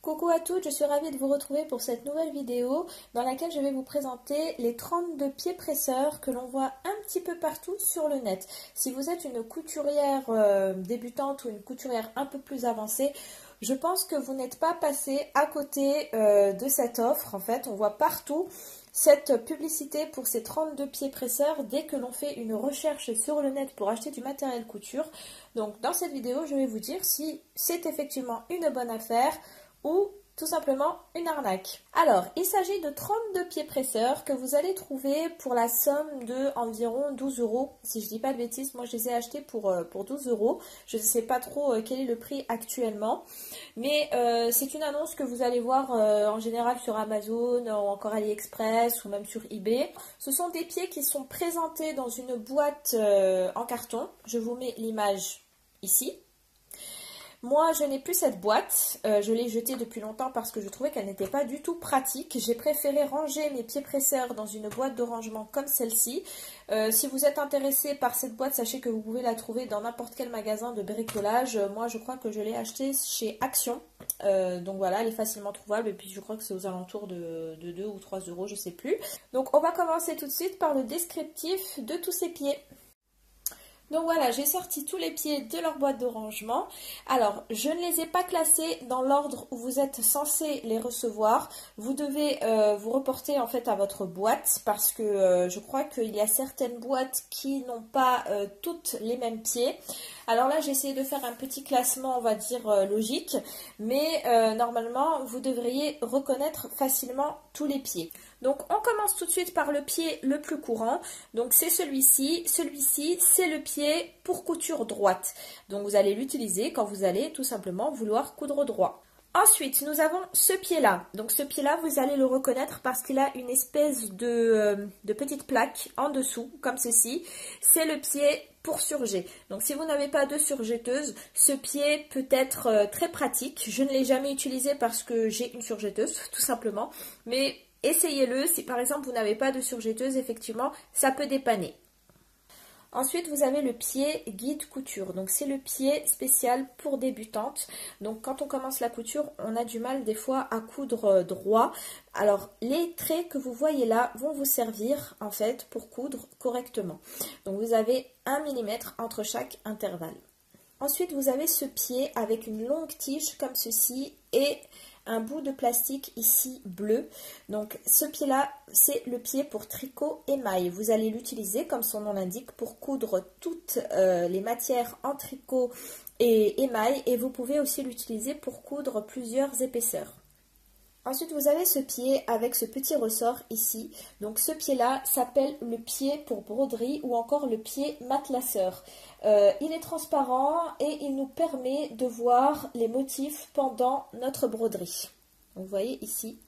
Coucou à toutes, je suis ravie de vous retrouver pour cette nouvelle vidéo dans laquelle je vais vous présenter les 32 pieds presseurs que l'on voit un petit peu partout sur le net. Si vous êtes une couturière euh, débutante ou une couturière un peu plus avancée, je pense que vous n'êtes pas passé à côté euh, de cette offre. En fait, on voit partout cette publicité pour ces 32 pieds presseurs dès que l'on fait une recherche sur le net pour acheter du matériel couture. Donc dans cette vidéo, je vais vous dire si c'est effectivement une bonne affaire ou tout simplement une arnaque. Alors, il s'agit de 32 pieds presseurs que vous allez trouver pour la somme de environ 12 euros. Si je dis pas de bêtises, moi je les ai achetés pour, euh, pour 12 euros. Je ne sais pas trop euh, quel est le prix actuellement. Mais euh, c'est une annonce que vous allez voir en général sur Amazon ou encore AliExpress ou même sur eBay. Ce sont des pieds qui sont présentés dans une boîte en carton. Je vous mets l'image ici. Moi, je n'ai plus cette boîte. Euh, je l'ai jetée depuis longtemps parce que je trouvais qu'elle n'était pas du tout pratique. J'ai préféré ranger mes pieds presseurs dans une boîte de rangement comme celle-ci. Euh, si vous êtes intéressé par cette boîte, sachez que vous pouvez la trouver dans n'importe quel magasin de bricolage. Euh, moi, je crois que je l'ai achetée chez Action. donc voilà, elle est facilement trouvable et puis je crois que c'est aux alentours de, de 2 ou 3 euros, je sais plus. Donc on va commencer tout de suite par le descriptif de tous ces pieds. Donc voilà, j'ai sorti tous les pieds de leur boîte de rangement. Alors, je ne les ai pas classés dans l'ordre où vous êtes censé les recevoir. Vous devez euh, vous reporter en fait à votre boîte parce que euh, je crois qu'il y a certaines boîtes qui n'ont pas euh, toutes les mêmes pieds. Alors là, j'ai essayé de faire un petit classement, on va dire, logique. Mais normalement, vous devriez reconnaître facilement tous les pieds. Donc on commence tout de suite par le pied le plus courant. Donc c'est celui-ci. Celui-ci, c'est le pied pour couture droite. Donc vous allez l'utiliser quand vous allez tout simplement vouloir coudre droit. Ensuite, nous avons ce pied-là. Donc ce pied-là, vous allez le reconnaître parce qu'il a une espèce de, euh, petite plaque en dessous, comme ceci. C'est le pied pour surger. Donc si vous n'avez pas de surjetteuse, ce pied peut être euh, très pratique. Je ne l'ai jamais utilisé parce que j'ai une surjetteuse, tout simplement. Mais Essayez-le. Si par exemple vous n'avez pas de surjetteuse, effectivement, ça peut dépanner. Ensuite, vous avez le pied guide couture. Donc, c'est le pied spécial pour débutantes. Donc, quand on commence la couture, on a du mal des fois à coudre euh, droit. Alors, les traits que vous voyez là vont vous servir en fait pour coudre correctement. Donc, vous avez 1 mm entre chaque intervalle. Ensuite, vous avez ce pied avec une longue tige comme ceci et un bout de plastique ici bleu. Donc ce pied-là, c'est le pied pour tricot émail. Vous allez l'utiliser, comme son nom l'indique, pour coudre toutes euh, les matières en tricot et émail. Et vous pouvez aussi l'utiliser pour coudre plusieurs épaisseurs. Ensuite, vous avez ce pied avec ce petit ressort ici. Donc ce pied-là s'appelle le pied pour broderie ou encore le pied matelasseur. Euh, il est transparent et il nous permet de voir les motifs pendant notre broderie. vous voyez ici.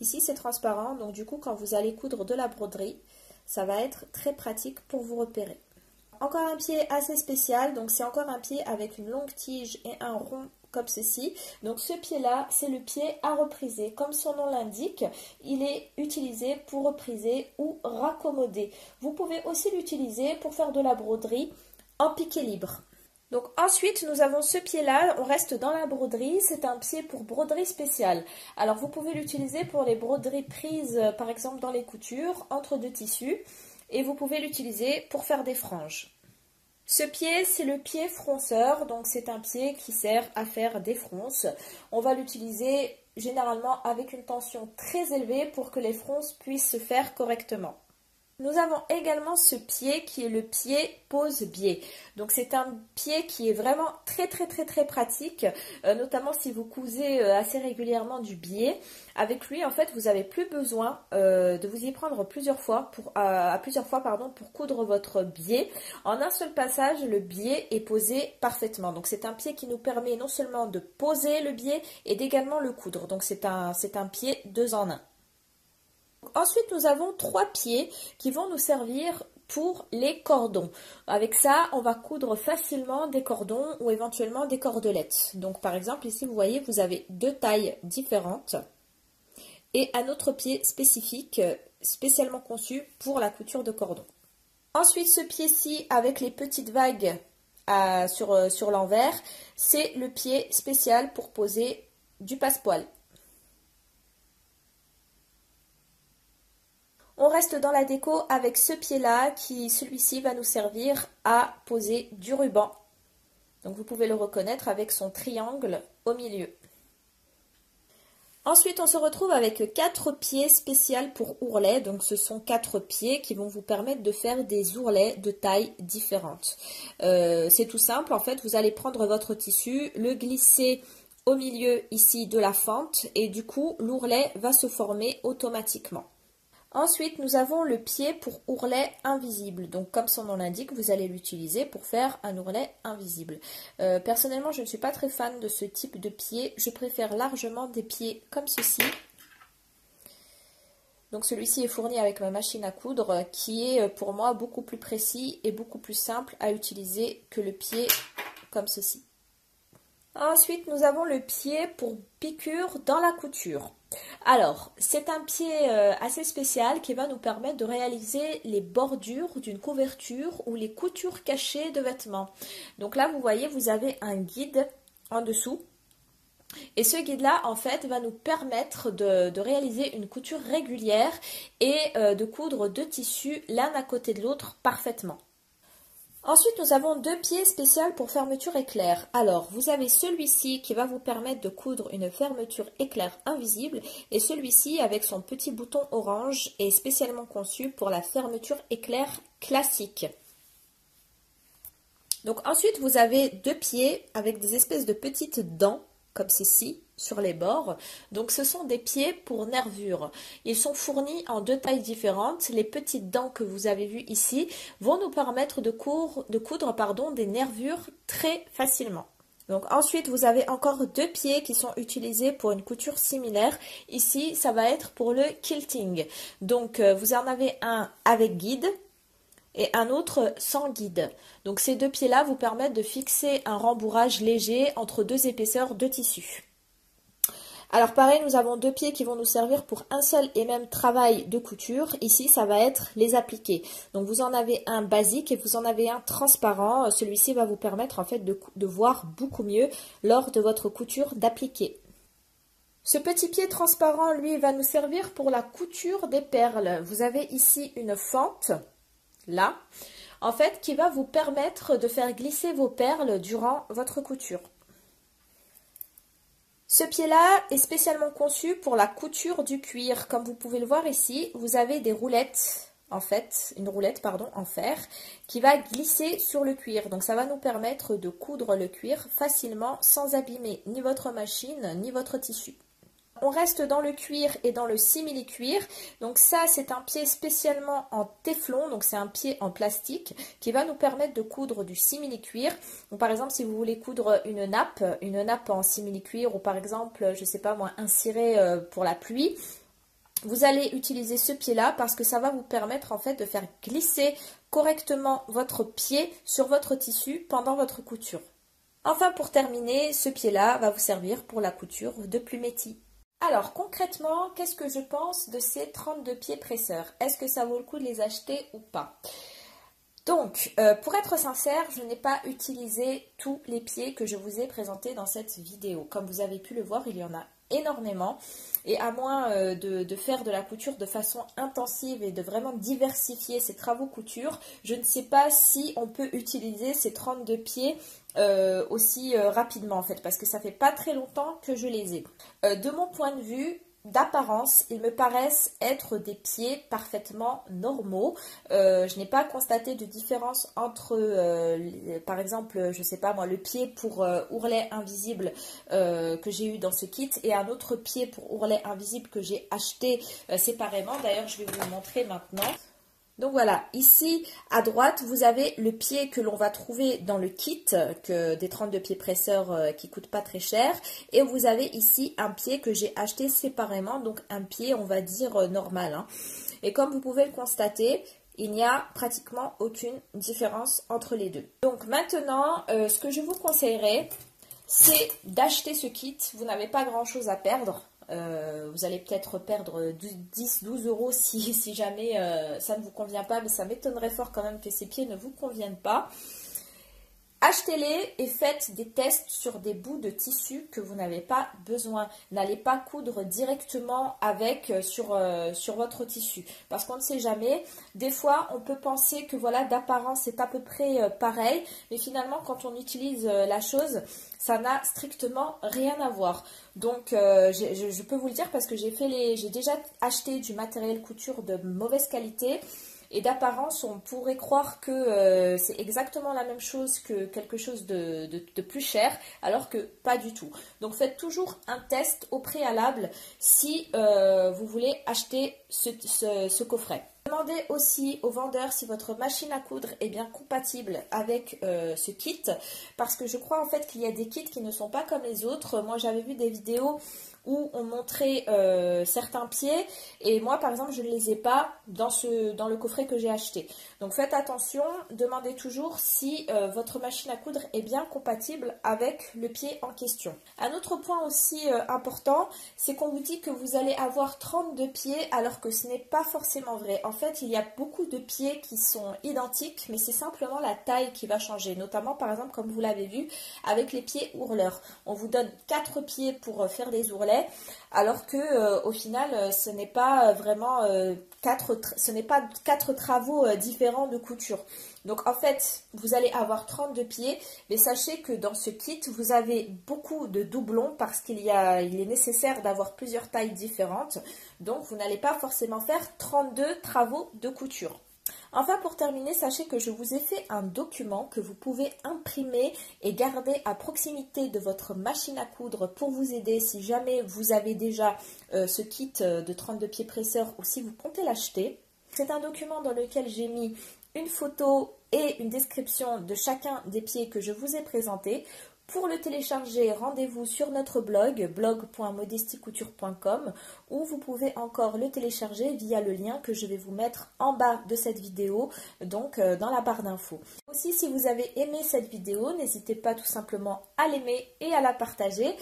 Ici, c'est transparent. Donc du coup, quand vous allez coudre de la broderie, ça va être très pratique pour vous repérer. Encore un pied assez spécial. Donc c'est encore un pied avec une longue tige et un rond comme ceci. Donc ce pied-là, c'est le pied à repriser. Comme son nom l'indique, il est utilisé pour repriser ou raccommoder. Vous pouvez aussi l'utiliser pour faire de la broderie en piqué libre. Donc ensuite, nous avons ce pied-là, on reste dans la broderie, c'est un pied pour broderie spéciale. Alors vous pouvez l'utiliser pour les broderies prises par exemple dans les coutures, entre deux tissus, et vous pouvez l'utiliser pour faire des franges. Ce pied, c'est le pied fronceur, donc c'est un pied qui sert à faire des fronces. On va l'utiliser généralement avec une tension très élevée pour que les fronces puissent se faire correctement. Nous avons également ce pied qui est le pied pose-biais. Donc c'est un pied qui est vraiment très très très très pratique, euh, notamment si vous cousez euh, assez régulièrement du biais. Avec lui, en fait, vous n'avez plus besoin euh, de vous y prendre plusieurs fois pour, à plusieurs fois pardon, pour coudre votre biais. En un seul passage, le biais est posé parfaitement. Donc c'est un pied qui nous permet non seulement de poser le biais et d'également le coudre. Donc c'est un, un pied deux en un. Ensuite, nous avons trois pieds qui vont nous servir pour les cordons. Avec ça, on va coudre facilement des cordons ou éventuellement des cordelettes. Donc par exemple, ici, vous voyez, vous avez deux tailles différentes et un autre pied spécifique, spécialement conçu pour la couture de cordon. Ensuite, ce pied-ci, avec les petites vagues sur, sur l'envers, c'est le pied spécial pour poser du passepoil. On reste dans la déco avec ce pied-là qui, celui-ci, va nous servir à poser du ruban. Donc vous pouvez le reconnaître avec son triangle au milieu. Ensuite, on se retrouve avec quatre pieds spéciaux pour ourlets. Donc, ce sont quatre pieds qui vont vous permettre de faire des ourlets de taille différentes. Euh, c'est tout simple. En fait, vous allez prendre votre tissu, le glisser au milieu ici de la fente et du coup, l'ourlet va se former automatiquement. Ensuite, nous avons le pied pour ourlet invisible. Donc, comme son nom l'indique, vous allez l'utiliser pour faire un ourlet invisible. Euh, personnellement, je ne suis pas très fan de ce type de pied. Je préfère largement des pieds comme ceci. Donc celui-ci est fourni avec ma machine à coudre qui est euh, pour moi beaucoup plus précis et beaucoup plus simple à utiliser que le pied comme ceci. Ensuite, nous avons le pied pour piqûre dans la couture. Alors, c'est un pied euh, assez spécial qui va nous permettre de réaliser les bordures d'une couverture ou les coutures cachées de vêtements. Donc là, vous voyez, vous avez un guide en dessous. Et ce guide-là, en fait, va nous permettre de, réaliser une couture régulière et euh, de coudre deux tissus l'un à côté de l'autre parfaitement. Ensuite, nous avons deux pieds spéciaux pour fermeture éclair. Alors, vous avez celui-ci qui va vous permettre de coudre une fermeture éclair invisible et celui-ci avec son petit bouton orange est spécialement conçu pour la fermeture éclair classique. Donc ensuite, vous avez deux pieds avec des espèces de petites dents comme ceci sur les bords. Donc ce sont des pieds pour nervures. Ils sont fournis en deux tailles différentes. Les petites dents que vous avez vues ici vont nous permettre de, coudre pardon, des nervures très facilement. Donc ensuite, vous avez encore deux pieds qui sont utilisés pour une couture similaire. Ici, ça va être pour le quilting. Donc euh, vous en avez un avec guide et un autre sans guide. Donc ces deux pieds-là vous permettent de fixer un rembourrage léger entre deux épaisseurs de tissu. Alors pareil, nous avons deux pieds qui vont nous servir pour un seul et même travail de couture. Ici, ça va être les appliquer. Donc vous en avez un basique et vous en avez un transparent. Celui-ci va vous permettre en fait de, de voir beaucoup mieux lors de votre couture d'appliquer. Ce petit pied transparent, lui, va nous servir pour la couture des perles. Vous avez ici une fente, là, en fait, qui va vous permettre de faire glisser vos perles durant votre couture. Ce pied-là est spécialement conçu pour la couture du cuir. Comme vous pouvez le voir ici, vous avez des roulettes, en fait, une roulette, en fer, qui va glisser sur le cuir. Donc ça va nous permettre de coudre le cuir facilement sans abîmer ni votre machine, ni votre tissu. On reste dans le cuir et dans le simili-cuir. Donc ça, c'est un pied spécialement en téflon, donc c'est un pied en plastique qui va nous permettre de coudre du simili-cuir. Par exemple, si vous voulez coudre une nappe, une nappe en simili-cuir ou par exemple, je sais pas moi, un ciré euh, pour la pluie, vous allez utiliser ce pied-là parce que ça va vous permettre en fait de faire glisser correctement votre pied sur votre tissu pendant votre couture. Enfin, pour terminer, ce pied-là va vous servir pour la couture de plumetti. Alors concrètement, qu'est-ce que je pense de ces 32 pieds presseurs? Est-ce que ça vaut le coup de les acheter ou pas? Donc, euh, pour être sincère, je n'ai pas utilisé tous les pieds que je vous ai présentés dans cette vidéo. Comme vous avez pu le voir, il y en a énormément. Et à moins euh, de, faire de la couture de façon intensive et de vraiment diversifier ses travaux couture, je ne sais pas si on peut utiliser ces 32 pieds euh, aussi rapidement en fait parce que ça fait pas très longtemps que je les ai. De mon point de vue, d'apparence, ils me paraissent être des pieds parfaitement normaux. je n'ai pas constaté de différence entre, par exemple, je sais pas moi, le pied pour ourlet invisible que j'ai eu dans ce kit et un autre pied pour ourlet invisible que j'ai acheté séparément. D'ailleurs, je vais vous le montrer maintenant. Donc voilà, ici à droite, vous avez le pied que l'on va trouver dans le kit que des 32 pieds presseurs euh, qui coûtent pas très cher. Et vous avez ici un pied que j'ai acheté séparément, donc un pied on va dire euh, normal. Hein. Et comme vous pouvez le constater, il n'y a pratiquement aucune différence entre les deux. Donc maintenant, euh, ce que je vous conseillerais, c'est d'acheter ce kit. Vous n'avez pas grand chose à perdre. Euh, vous allez peut-être perdre 10, 12 euros si, si jamais euh, ça ne vous convient pas, mais ça m'étonnerait fort quand même que ces pieds ne vous conviennent pas. Achetez-les et faites des tests sur des bouts de tissu que vous n'avez pas besoin. N'allez pas coudre directement avec euh, sur, euh, sur votre tissu parce qu'on ne sait jamais. Des fois, on peut penser que voilà d'apparence c'est à peu près euh, pareil, mais finalement quand on utilise la chose, ça n'a strictement rien à voir. Donc je, je, peux vous le dire parce que j'ai déjà acheté du matériel couture de mauvaise qualité et d'apparence, on pourrait croire que euh, c'est exactement la même chose que quelque chose de, plus cher, alors que pas du tout. Donc faites toujours un test au préalable si euh, vous voulez acheter ce, coffret. Demandez aussi au vendeur si votre machine à coudre est bien compatible avec euh, ce kit parce que je crois en fait qu'il y a des kits qui ne sont pas comme les autres. Moi j'avais vu des vidéos où on montrait euh, certains pieds et moi par exemple je ne les ai pas dans, ce, dans le coffret que j'ai acheté. Donc faites attention, demandez toujours si euh, votre machine à coudre est bien compatible avec le pied en question. Un autre point aussi important, c'est qu'on vous dit que vous allez avoir 32 pieds alors que ce n'est pas forcément vrai. Fait, il y a beaucoup de pieds qui sont identiques, mais c'est simplement la taille qui va changer. Notamment par exemple comme vous l'avez vu avec les pieds ourleurs. On vous donne 4 pieds pour faire des ourlets alors que euh, au final euh, ce n'est pas euh, vraiment quatre ce n'est pas quatre travaux différents de couture. Donc en fait, vous allez avoir 32 pieds, mais sachez que dans ce kit, vous avez beaucoup de doublons parce qu'il est nécessaire d'avoir plusieurs tailles différentes. Donc vous n'allez pas forcément faire 32 travaux de couture. Enfin, pour terminer, sachez que je vous ai fait un document que vous pouvez imprimer et garder à proximité de votre machine à coudre pour vous aider si jamais vous avez déjà euh, ce kit euh, de 32 pieds presseurs ou si vous comptez l'acheter. C'est un document dans lequel j'ai mis une photo et une description de chacun des pieds que je vous ai présentés. Pour le télécharger, rendez-vous sur notre blog blog.modesticouture.com ou vous pouvez encore le télécharger via le lien que je vais vous mettre en bas de cette vidéo, donc euh, dans la barre d'infos. Aussi, si vous avez aimé cette vidéo, n'hésitez pas tout simplement à l'aimer et à la partager.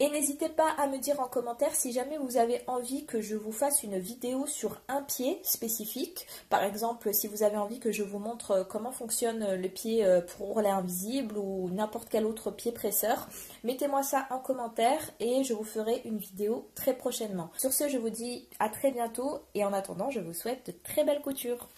Et n'hésitez pas à me dire en commentaire si jamais vous avez envie que je vous fasse une vidéo sur un pied spécifique. Par exemple, si vous avez envie que je vous montre euh, comment fonctionne le pied euh, pour ourler invisible ou n'importe quel autre pied presseur, mettez-moi ça en commentaire et je vous ferai une vidéo très prochainement. Sur ce, je vous dis à très bientôt et en attendant, je vous souhaite de très belles coutures.